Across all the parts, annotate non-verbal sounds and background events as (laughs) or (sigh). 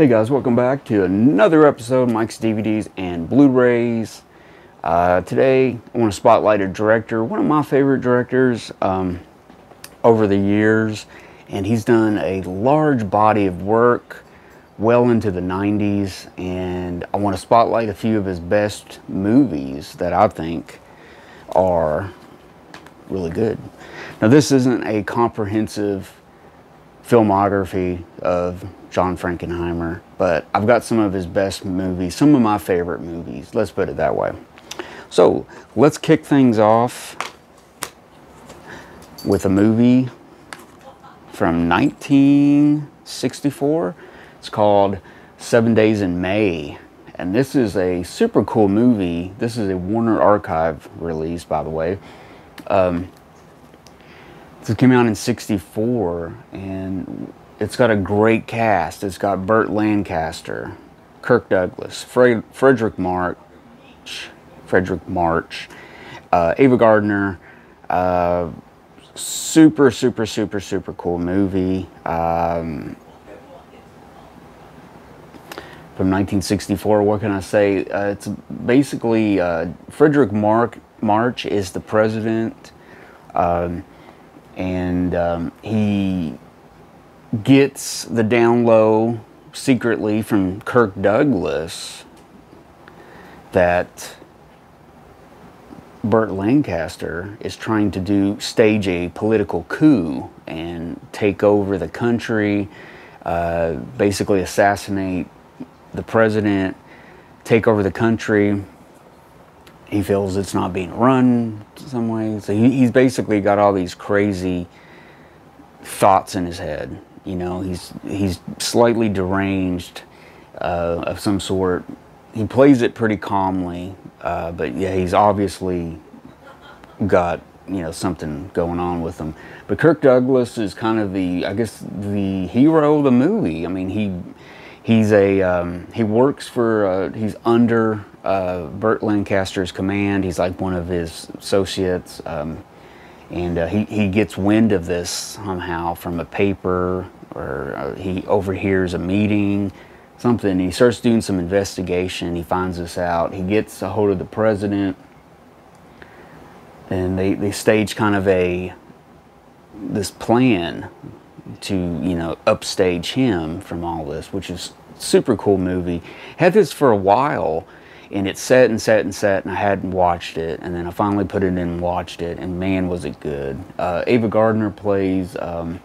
Hey guys, welcome back to another episode of Mike's DVDs and Blu-rays. Uh, today, I want to spotlight a director, one of my favorite directors um, over the years, and he's done a large body of work well into the 90s, and I want to spotlight a few of his best movies that I think are really good. Now, this isn't a comprehensive filmography of John Frankenheimer, but I've got some of his best movies, some of my favorite movies, let's put it that way. So let's kick things off with a movie from 1964. It's called Seven Days in May. And this is a super cool movie. This is a Warner Archive release, by the way. Um, this came out in 64 and it's got a great cast. It's got Burt Lancaster, Kirk Douglas, Fred, Fredric March, Fredric March, uh, Ava Gardner. Uh, super, super, super, super cool movie. Um, from 1964. What can I say? Uh, it's basically uh, Fredric Mark March is the president, um, and um, he gets the down low secretly from Kirk Douglas that Burt Lancaster is trying to do stage a political coup and take over the country, uh, basically assassinate the president, take over the country. He feels it's not being run some way. So he, he's basically got all these crazy thoughts in his head. You know, he's he's slightly deranged uh, of some sort. He plays it pretty calmly, uh, but yeah, he's obviously got you know something going on with him. But Kirk Douglas is kind of the, I guess, the hero of the movie. I mean, he he's a um, he works for uh, he's under uh, Burt Lancaster's command. He's like one of his associates. Um, and uh, he, he gets wind of this somehow from a paper or uh, he overhears a meeting something he starts doing some investigation he finds this out he gets a hold of the president and they, they stage kind of a this plan to you know upstage him from all this which is super cool movie had this for a while and it set and set and set and I hadn't watched it and then I finally put it in and watched it and man was it good. Uh, Ava Gardner plays um,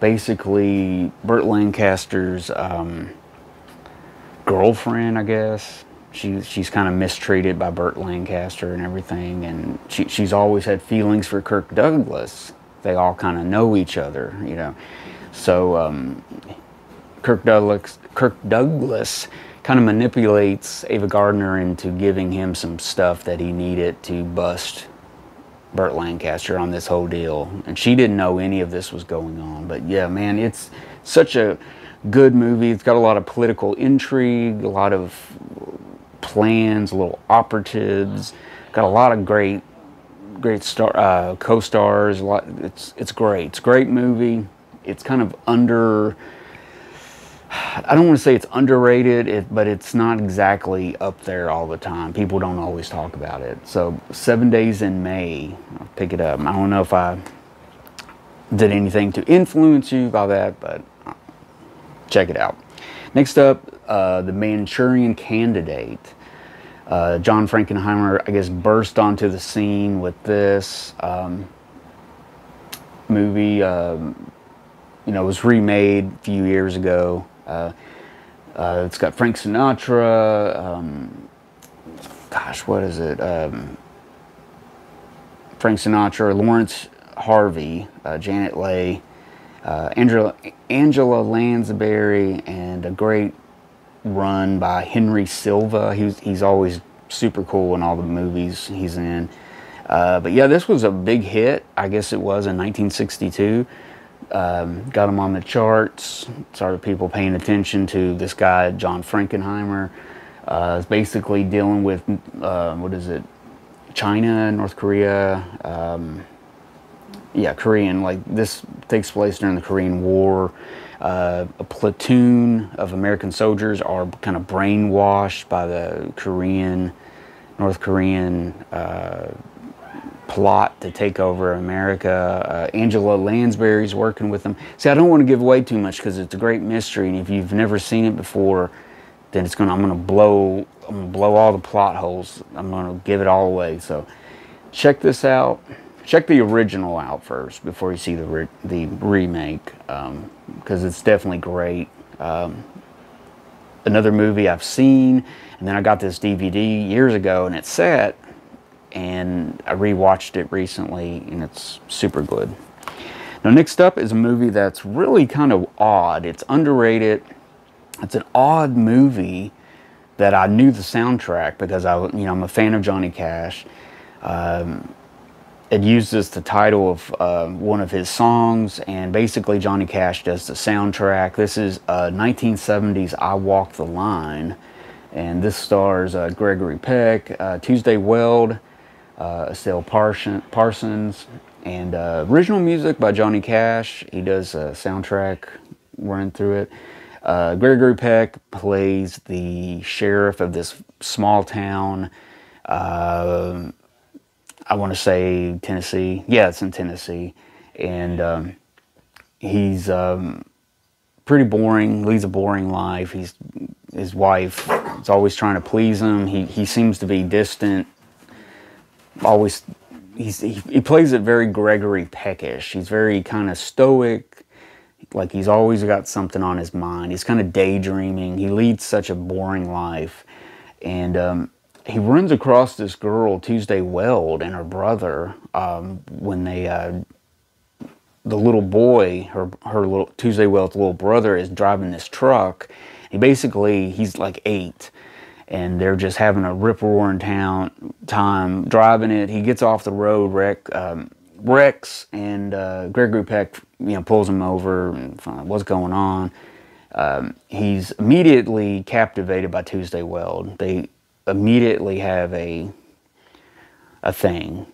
basically Burt Lancaster's um, girlfriend I guess. She, she's kind of mistreated by Burt Lancaster and everything and she, she's always had feelings for Kirk Douglas. They all kind of know each other, you know. So um, Kirk Douglas, Kirk Douglas kind of manipulates Ava Gardner into giving him some stuff that he needed to bust Burt Lancaster on this whole deal. And she didn't know any of this was going on. But yeah, man, it's such a good movie. It's got a lot of political intrigue, a lot of plans, a little operatives. Got a lot of great, great star uh, co-stars. A lot. It's it's great. It's a great movie. It's kind of under I don't want to say it's underrated, but it's not exactly up there all the time. People don't always talk about it. So, Seven Days in May, I'll pick it up. I don't know if I did anything to influence you by that, but uh, check it out. Next up, uh, The Manchurian Candidate. Uh, John Frankenheimer, I guess, burst onto the scene with this um, movie. Um, you know, was remade a few years ago. Uh, uh, it's got Frank Sinatra. Um, gosh, what is it? Um, Frank Sinatra, Laurence Harvey, uh, Janet Leigh, uh, Angela, Angela Lansbury, and a great run by Henry Silva. He's, he's always super cool in all the movies he's in. Uh, but yeah, this was a big hit. I guess it was in 1962. Um, got him on the charts. Started people paying attention to this guy, John Frankenheimer. Uh, is basically dealing with uh, what is it? China, North Korea, um, yeah, Korean. Like this takes place during the Korean War. Uh, a platoon of American soldiers are kind of brainwashed by the Korean, North Korean uh, plot to take over America. Uh, Angela Lansbury's working with them. See, I don't want to give away too much because it's a great mystery, and if you've never seen it before, then it's gonna. I'm gonna blow. I'm gonna blow all the plot holes. I'm gonna give it all away. So, check this out check the original out first before you see the re the remake because um, it's definitely great. Um, another movie I've seen, and then I got this DVD years ago, and it's set, and I rewatched it recently, and it's super good. Now, next up is a movie that's really kind of odd. It's underrated. It's an odd movie that I knew the soundtrack because I, you know, I'm a fan of Johnny Cash. Um, it uses the title of uh, one of his songs, and basically Johnny Cash does the soundtrack. This is uh, 1970s "I Walk the Line," and this stars uh, Gregory Peck, uh, Tuesday Weld, uh, Estelle Parsons, and uh, original music by Johnny Cash. He does a soundtrack running through it. Gregory Peck plays the sheriff of this small town. Uh, I want to say Tennessee. Yeah, it's in Tennessee, and um, he's um, pretty boring. Leads a boring life. He's his wife is always trying to please him. He he seems to be distant. Always, he's he, he plays it very Gregory Peckish. He's very kind of stoic. Like he's always got something on his mind. He's kind of daydreaming. He leads such a boring life, and um, he runs across this girl, Tuesday Weld, and her brother um, when they, uh, the little boy, her, her little, Tuesday Weld's little brother is driving this truck. He basically, he's like eight and they're just having a rip roaring town time driving it. He gets off the road, wreck, um, wrecks, and uh, Gregory Peck, you know, pulls him over and finds what's going on. Um, he's immediately captivated by Tuesday Weld. They immediately have a a thing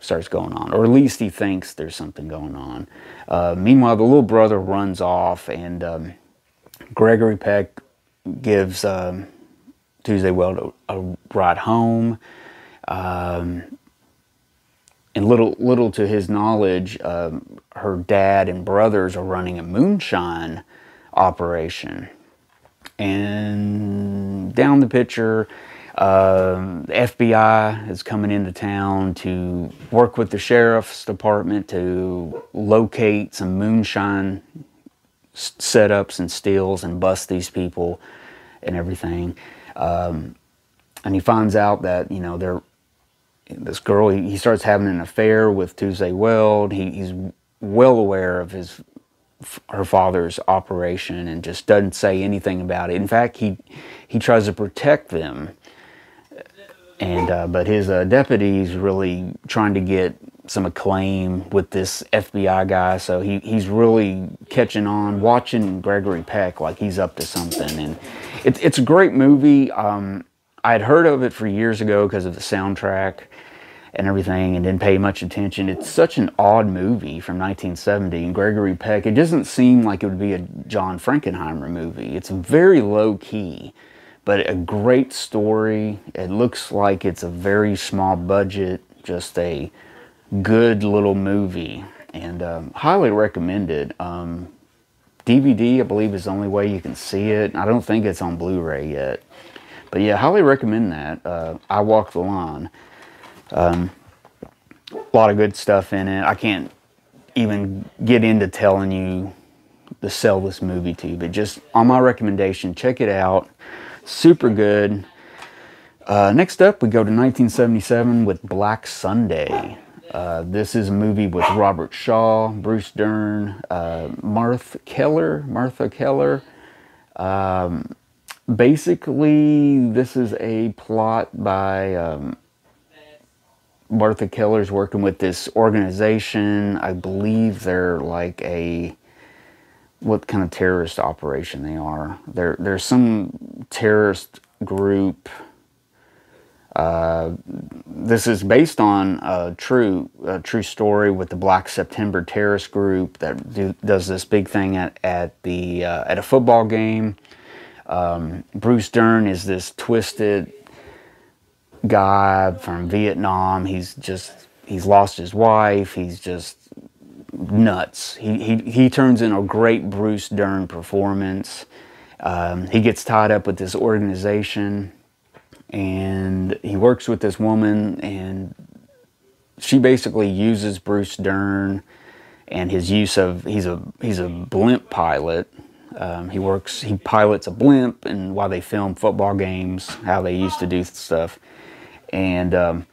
starts going on, or at least he thinks there's something going on. Uh, meanwhile, the little brother runs off, and um, Gregory Peck gives um, Tuesday Weld a, ride home. Um, and little, little to his knowledge, um, her dad and brothers are running a moonshine operation. And down the picture, um, the FBI is coming into town to work with the sheriff's department to locate some moonshine setups and steals and bust these people and everything. Um, and he finds out that, you know, they're, this girl, he, he starts having an affair with Tuesday Weld. He, he's well aware of his her father's operation and just doesn't say anything about it. In fact, he he tries to protect them and uh, but his uh, deputy's really trying to get some acclaim with this FBI guy, so he, he's really catching on, watching Gregory Peck like he's up to something, and it, it's a great movie. Um, I had heard of it for years ago because of the soundtrack and everything, and didn't pay much attention. It's such an odd movie from 1970, and Gregory Peck. It doesn't seem like it would be a John Frankenheimer movie. It's very low key but a great story. It looks like it's a very small budget, just a good little movie, and um, highly recommended. Um, DVD, I believe, is the only way you can see it. I don't think it's on Blu-ray yet, but yeah, highly recommend that. Uh, I Walk the Line. Um, a lot of good stuff in it. I can't even get into telling you to sell this movie to you, but just on my recommendation, check it out. Super good. Uh, next up, we go to 1977 with Black Sunday. Uh, this is a movie with Robert Shaw, Bruce Dern, uh, Martha Keller. Martha Keller. Um, basically, this is a plot by um, Martha Keller's working with this organization. I believe they're like a what kind of terrorist operation they are. There, there's some terrorist group Uh, this is based on a true a true story with the Black September terrorist group that do, does this big thing at at the uh, at a football game. Um, Bruce Dern is this twisted guy from Vietnam. He's just he's lost his wife. He's just nuts. He he he turns in a great Bruce Dern performance. Um, he gets tied up with this organization and he works with this woman and she basically uses Bruce Dern and his use of he's a he's a blimp pilot. Um, he works he pilots a blimp and while they film football games, how they used to do stuff, and um,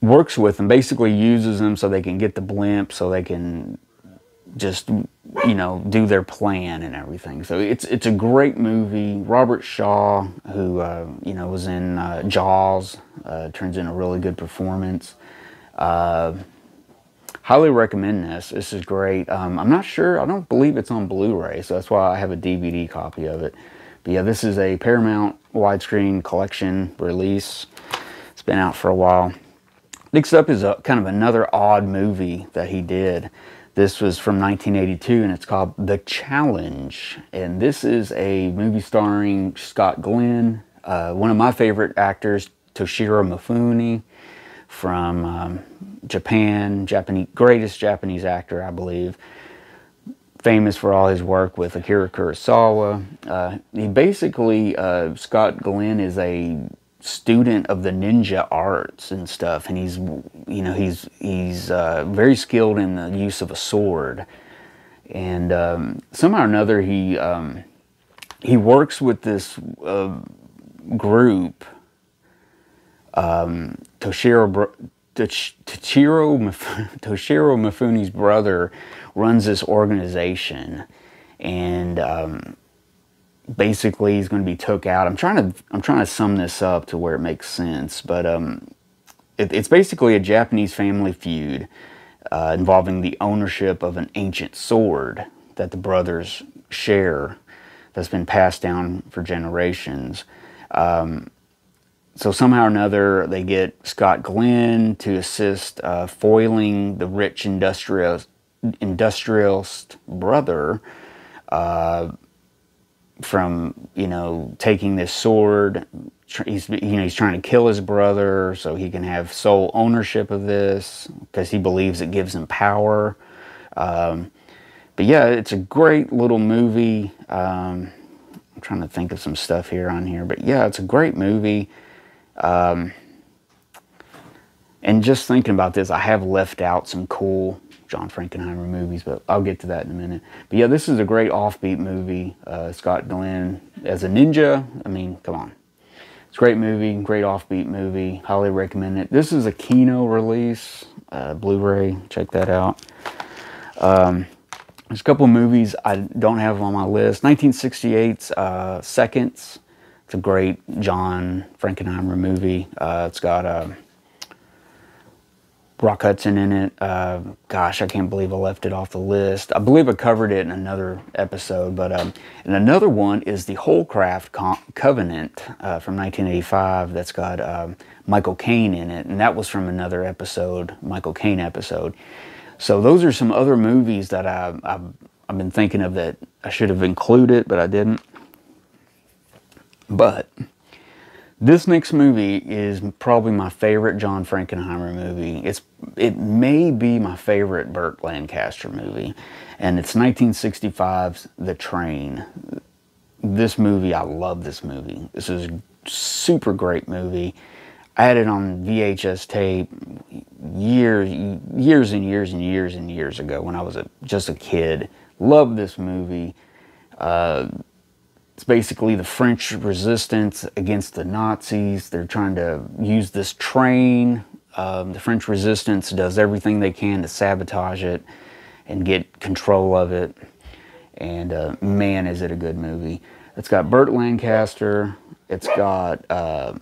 works with them. Basically uses them so they can get the blimp, so they can just you know do their plan and everything. So it's it's a great movie. Robert Shaw, who uh, you know was in uh, Jaws, uh, turns in a really good performance. Uh, highly recommend this. This is great. Um, I'm not sure. I don't believe it's on Blu-ray, so that's why I have a DVD copy of it. But yeah, this is a Paramount widescreen collection release. It's been out for a while. Next up is a kind of another odd movie that he did. This was from 1982 and it's called The Challenge. And this is a movie starring Scott Glenn, uh, one of my favorite actors, Toshiro Mifune from um, Japan, Japanese, greatest Japanese actor, I believe. Famous for all his work with Akira Kurosawa. Uh, he basically, uh, Scott Glenn is a student of the ninja arts and stuff, and he's you know he's he's uh, very skilled in the use of a sword, and um, somehow or another he um, he works with this uh, group. Um, Toshiro Toshiro (laughs) Toshiro Mifune's brother runs this organization, and um, basically he's going to be took out. I'm trying to I'm trying to sum this up to where it makes sense, but um, it, it's basically a Japanese family feud uh, involving the ownership of an ancient sword that the brothers share that's been passed down for generations. Um, so somehow or another, they get Scott Glenn to assist uh, foiling the rich industrialist, industrialist brother. Uh, from you know taking this sword. He's you know he's trying to kill his brother so he can have sole ownership of this because he believes it gives him power. Um, but yeah it's a great little movie. Um, i'm trying to think of some stuff here on here but yeah it's a great movie. Um, and just thinking about this i have left out some cool John Frankenheimer movies, but I'll get to that in a minute. But yeah, this is a great offbeat movie. Uh, Scott Glenn as a ninja. I mean, come on. It's a great movie, great offbeat movie. Highly recommend it. This is a Kino release, uh, Blu-ray. Check that out. Um, there's a couple movies I don't have on my list. 1968's uh, Seconds. It's a great John Frankenheimer movie. Uh, it's got a uh, Rock Hudson in it. Uh, gosh, I can't believe I left it off the list. I believe I covered it in another episode, but um, and another one is the Holcroft Co Covenant uh, from 1985 that's got um, Michael Caine in it, and that was from another episode, Michael Caine episode. So those are some other movies that I, I've, I've been thinking of that I should have included, but I didn't. But this next movie is probably my favorite John Frankenheimer movie. It's it may be my favorite Burt Lancaster movie, and it's 1965's The Train. This movie, I love this movie. This is a super great movie. I had it on VHS tape years, years and years and years and years ago when I was a, just a kid. Love this movie. Uh, it's basically the French resistance against the Nazis. They're trying to use this train. Um, the French resistance does everything they can to sabotage it and get control of it. And uh, man, is it a good movie. It's got Burt Lancaster. It's got, uh,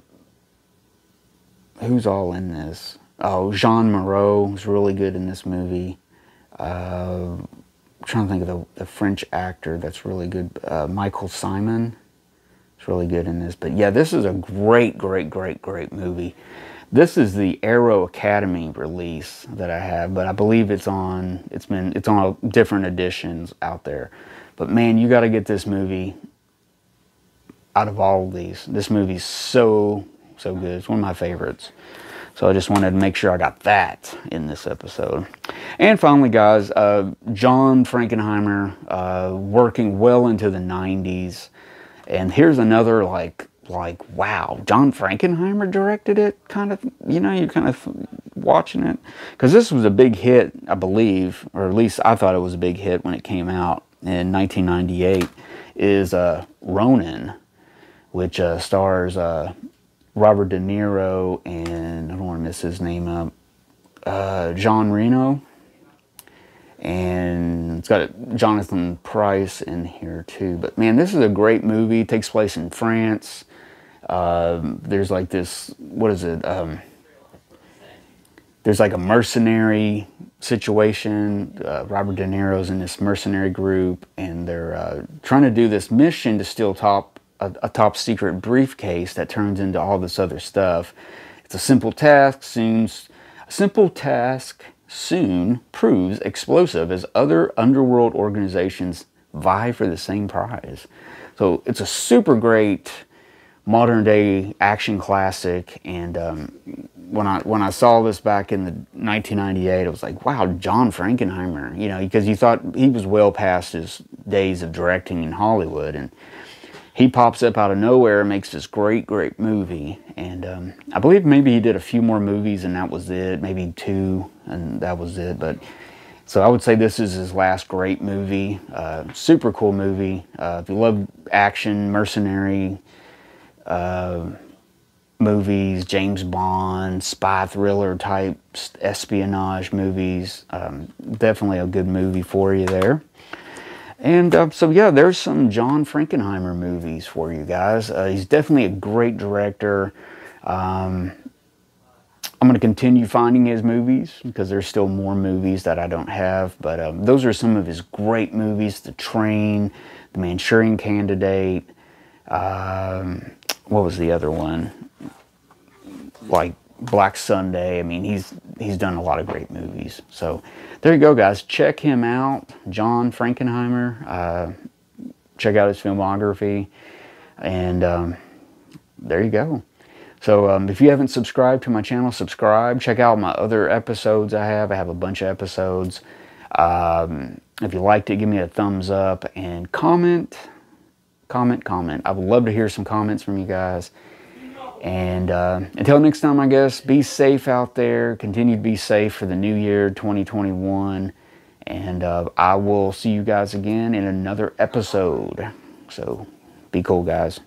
who's all in this? Oh, Jeanne Moreau is really good in this movie. Uh, I'm trying to think of the, the French actor that's really good. Uh, Michael Simon. It's really good in this. But yeah, this is a great, great, great, great movie. This is the Arrow Academy release that I have, but I believe it's on. It's been it's on different editions out there. But man, you got to get this movie. Out of all of these, this movie's so so good. It's one of my favorites. So I just wanted to make sure I got that in this episode. And finally, guys, uh, John Frankenheimer, uh, working well into the 90s. And here's another like like, wow, John Frankenheimer directed it, kind of, you know, you're kind of watching it. Because this was a big hit, I believe, or at least I thought it was a big hit when it came out in 1998, is uh, Ronin, which uh, stars uh, Robert De Niro and, I don't want to miss his name up, uh, Jean Reno. And it's got Jonathan Pryce in here too. But man, this is a great movie. It takes place in France. Um, there's like this, what is it? Um, there's like a mercenary situation. Uh, Robert De Niro's in this mercenary group, and they're uh, trying to do this mission to steal top a, a, top secret briefcase that turns into all this other stuff. It's a simple task. Soon, a simple task soon proves explosive as other underworld organizations vie for the same prize. So it's a super great modern day action classic. And um, when I when I saw this back in the 1998, I was like, wow, John Frankenheimer. You know, because you thought he was well past his days of directing in Hollywood, and he pops up out of nowhere and makes this great, great movie. And um, I believe maybe he did a few more movies, and that was it. Maybe two, and that was it. But so I would say this is his last great movie. Uh, super cool movie. Uh, if you love action, mercenary, uh, movies, James Bond, spy thriller type espionage movies. Um, definitely a good movie for you there. And uh, so, yeah, there's some John Frankenheimer movies for you guys. Uh, he's definitely a great director. Um, I'm going to continue finding his movies because there's still more movies that I don't have. But um, those are some of his great movies The Train, The Manchurian Candidate, um, what was the other one? Like Black Sunday. I mean, he's he's done a lot of great movies. So there you go, guys. Check him out, John Frankenheimer. Uh, check out his filmography, and um, there you go. So um, if you haven't subscribed to my channel, subscribe. Check out my other episodes I have. I have a bunch of episodes. Um, if you liked it, give me a thumbs up and comment comment, comment. I would love to hear some comments from you guys. And uh, until next time, I guess, be safe out there. Continue to be safe for the new year 2021. And uh, I will see you guys again in another episode. So be cool, guys.